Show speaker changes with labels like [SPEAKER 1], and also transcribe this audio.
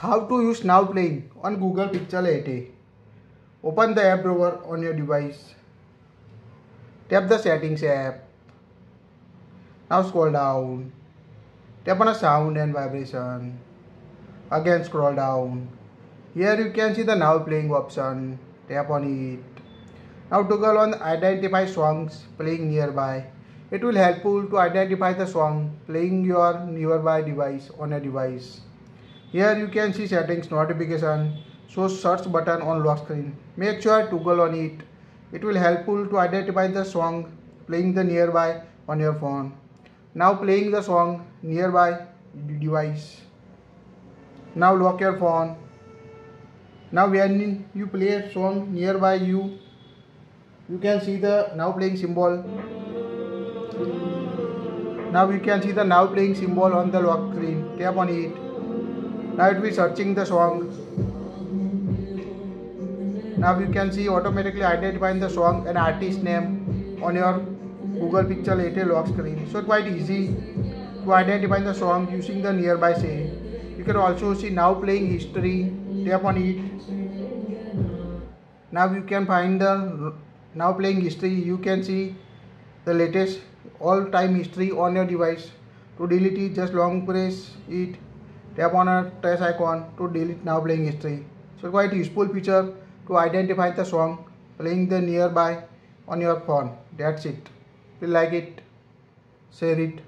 [SPEAKER 1] How to use Now Playing on Google Pixel 8a. Open the app drawer on your device. Tap the settings app. Now scroll down. Tap on a sound and vibration. Again scroll down. Here you can see the Now Playing option. Tap on it. Now toggle on identify songs playing nearby. It will helpful to identify the song playing your nearby device on a device. Here you can see settings notification, show search button on lock screen. Make sure toggle on it. It will helpful to identify the song playing the nearby on your phone. Now playing the song nearby device. Now lock your phone. Now when you play a song nearby you, you can see the now playing symbol. Now you can see the now playing symbol on the lock screen. Tap on it. Now it will be searching the song. Now you can see automatically identifying the song and artist name on your Google Pixel 8a lock screen. So quite easy to identify the song using the nearby say. You can also see now playing history. Tap on it. Now you can find the now playing history. You can see the latest all time history on your device. To delete it, just long press it tap on a trash icon to delete now playing history. So quite useful feature to identify the song playing the nearby on your phone. That's it. If you like it, share it.